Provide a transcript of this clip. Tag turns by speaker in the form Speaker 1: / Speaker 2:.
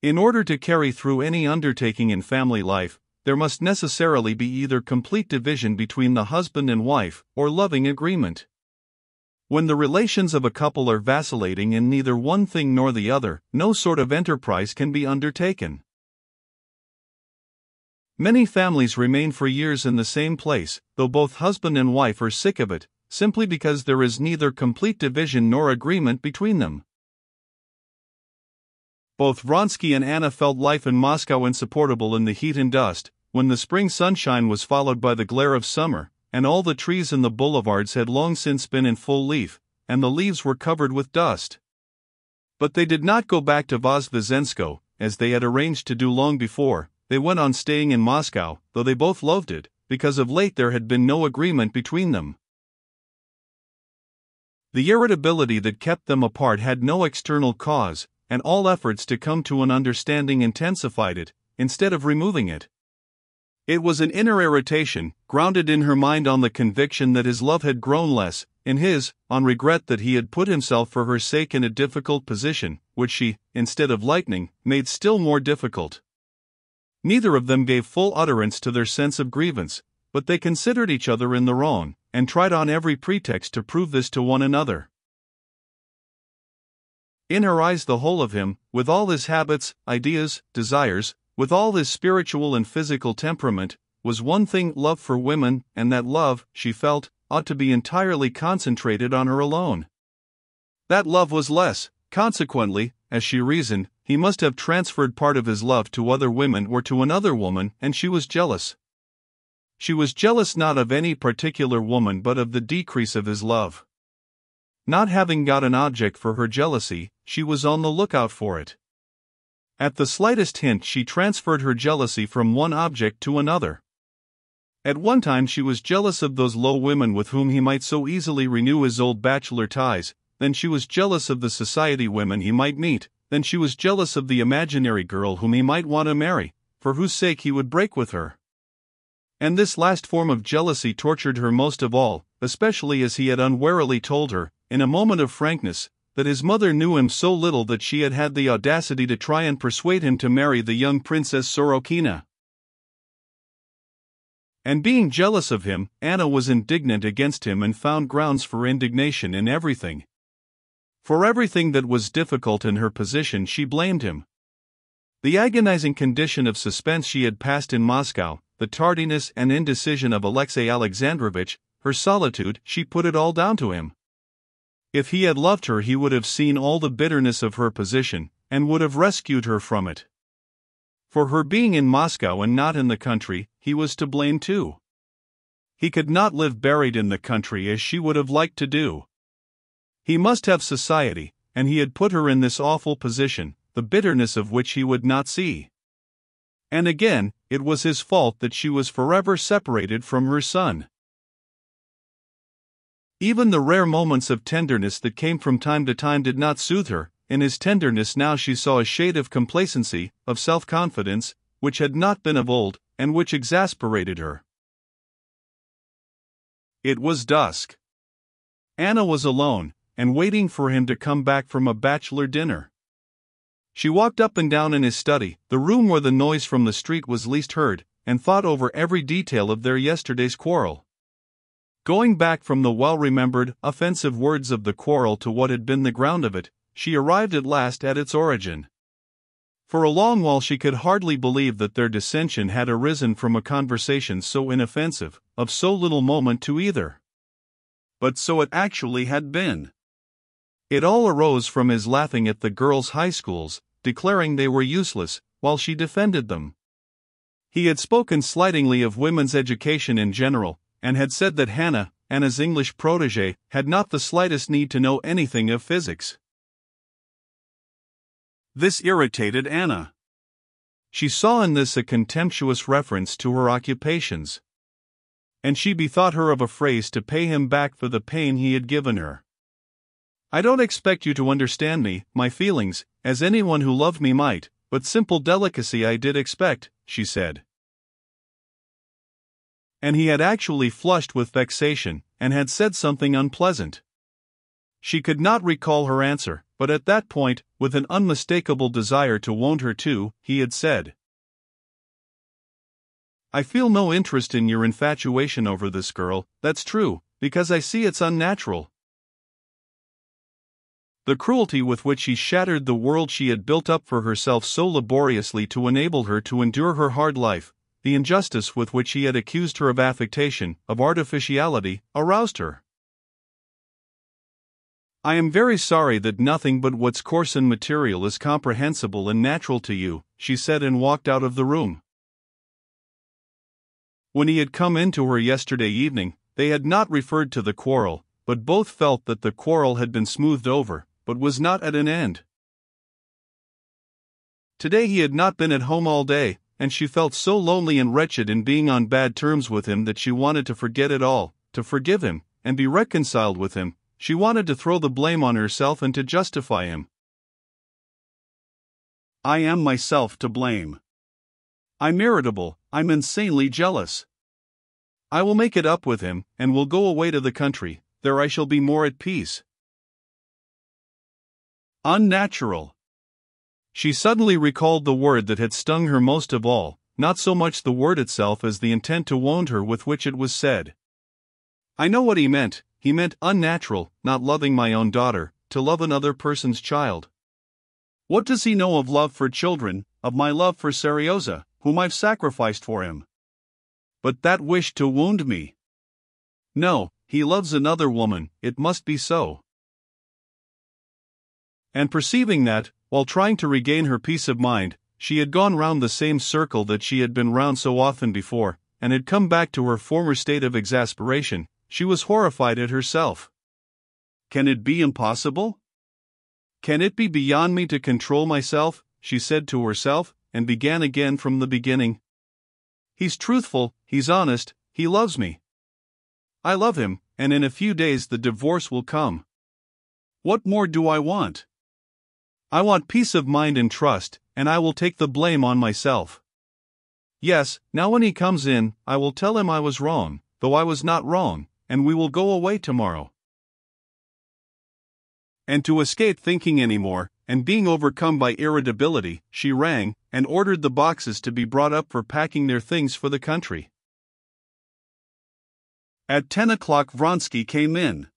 Speaker 1: In order to carry through any undertaking in family life, there must necessarily be either complete division between the husband and wife or loving agreement. When the relations of a couple are vacillating in neither one thing nor the other, no sort of enterprise can be undertaken. Many families remain for years in the same place, though both husband and wife are sick of it, simply because there is neither complete division nor agreement between them. Both Vronsky and Anna felt life in Moscow insupportable in the heat and dust, when the spring sunshine was followed by the glare of summer, and all the trees in the boulevards had long since been in full leaf, and the leaves were covered with dust. But they did not go back to Vozdvizhenskoe, as they had arranged to do long before, they went on staying in Moscow, though they both loathed it, because of late there had been no agreement between them. The irritability that kept them apart had no external cause, and all efforts to come to an understanding intensified it, instead of removing it. It was an inner irritation, grounded in her mind on the conviction that his love had grown less, in his, on regret that he had put himself for her sake in a difficult position, which she, instead of lightening, made still more difficult. Neither of them gave full utterance to their sense of grievance, but they considered each other in the wrong, and tried on every pretext to prove this to one another. In her eyes, the whole of him, with all his habits, ideas, desires, with all his spiritual and physical temperament, was one thing love for women, and that love, she felt, ought to be entirely concentrated on her alone. That love was less, consequently, as she reasoned, he must have transferred part of his love to other women or to another woman, and she was jealous. She was jealous not of any particular woman but of the decrease of his love. Not having got an object for her jealousy, she was on the lookout for it. At the slightest hint, she transferred her jealousy from one object to another. At one time, she was jealous of those low women with whom he might so easily renew his old bachelor ties, then she was jealous of the society women he might meet, then she was jealous of the imaginary girl whom he might want to marry, for whose sake he would break with her. And this last form of jealousy tortured her most of all, especially as he had unwarily told her, in a moment of frankness, that his mother knew him so little that she had had the audacity to try and persuade him to marry the young Princess Sorokina. And being jealous of him, Anna was indignant against him and found grounds for indignation in everything. For everything that was difficult in her position, she blamed him. The agonizing condition of suspense she had passed in Moscow, the tardiness and indecision of Alexey Alexandrovitch, her solitude, she put it all down to him. If he had loved her, he would have seen all the bitterness of her position, and would have rescued her from it. For her being in Moscow and not in the country, he was to blame too. He could not live buried in the country as she would have liked to do. He must have society, and he had put her in this awful position, the bitterness of which he would not see. And again, it was his fault that she was forever separated from her son. Even the rare moments of tenderness that came from time to time did not soothe her. In his tenderness, now she saw a shade of complacency, of self confidence, which had not been of old, and which exasperated her. It was dusk. Anna was alone, and waiting for him to come back from a bachelor dinner. She walked up and down in his study, the room where the noise from the street was least heard, and thought over every detail of their yesterday's quarrel. Going back from the well remembered, offensive words of the quarrel to what had been the ground of it, she arrived at last at its origin. For a long while she could hardly believe that their dissension had arisen from a conversation so inoffensive, of so little moment to either. But so it actually had been. It all arose from his laughing at the girls' high schools, declaring they were useless, while she defended them. He had spoken slightingly of women's education in general, and had said that Hannah, Anna's English protege, had not the slightest need to know anything of physics. This irritated Anna. She saw in this a contemptuous reference to her occupations. And she bethought her of a phrase to pay him back for the pain he had given her. I don't expect you to understand me, my feelings, as anyone who loved me might, but simple delicacy I did expect, she said and he had actually flushed with vexation, and had said something unpleasant. She could not recall her answer, but at that point, with an unmistakable desire to wound her too, he had said, I feel no interest in your infatuation over this girl, that's true, because I see it's unnatural. The cruelty with which he shattered the world she had built up for herself so laboriously to enable her to endure her hard life, the injustice with which he had accused her of affectation, of artificiality, aroused her. I am very sorry that nothing but what's coarse and material is comprehensible and natural to you, she said and walked out of the room. When he had come in to her yesterday evening, they had not referred to the quarrel, but both felt that the quarrel had been smoothed over, but was not at an end. Today he had not been at home all day, and she felt so lonely and wretched in being on bad terms with him that she wanted to forget it all, to forgive him, and be reconciled with him, she wanted to throw the blame on herself and to justify him. I am myself to blame. I'm irritable, I'm insanely jealous. I will make it up with him, and will go away to the country, there I shall be more at peace. Unnatural. She suddenly recalled the word that had stung her most of all, not so much the word itself as the intent to wound her with which it was said. I know what he meant, he meant unnatural, not loving my own daughter, to love another person's child. What does he know of love for children, of my love for Seryozha, whom I've sacrificed for him? But that wish to wound me. No, he loves another woman, it must be so. And perceiving that, while trying to regain her peace of mind, she had gone round the same circle that she had been round so often before, and had come back to her former state of exasperation, she was horrified at herself. Can it be impossible? Can it be beyond me to control myself? she said to herself, and began again from the beginning. He's truthful, he's honest, he loves me. I love him, and in a few days the divorce will come. What more do I want? I want peace of mind and trust, and I will take the blame on myself. Yes, now when he comes in, I will tell him I was wrong, though I was not wrong, and we will go away tomorrow. And to escape thinking any more, and being overcome by irritability, she rang and ordered the boxes to be brought up for packing their things for the country. At ten o'clock, Vronsky came in.